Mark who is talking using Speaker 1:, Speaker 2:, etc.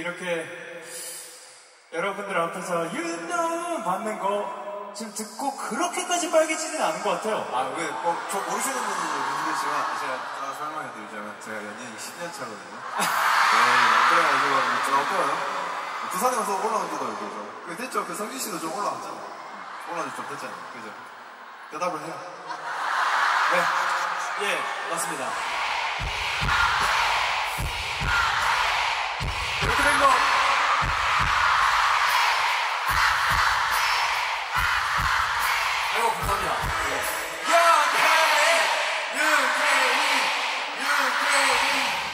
Speaker 1: 이렇게 여러분들 앞에서 You know 받는 거 지금 듣고 그렇게까지 빨개지진 않은 것 같아요.
Speaker 2: 아, 왜, 뭐, 저 모르시는 분들도 계시겠지만, 제가 하나 설명해드리자면, 제가 연예인 10년 차거든요. 네, 그래가지고, 조금, 부산에 가서 올라온 지도 알고, 그 됐죠? 그 성진 씨도 좀 올라왔잖아. 올라온 지좀 됐잖아요. 그죠? 대답을 해요.
Speaker 1: 네, 예, 맞습니다.
Speaker 3: 아이고 감사합니다.
Speaker 1: UK! UK! UK!